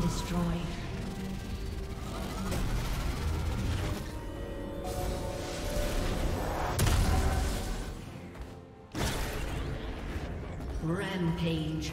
Destroyed. Rampage.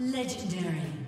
Legendary.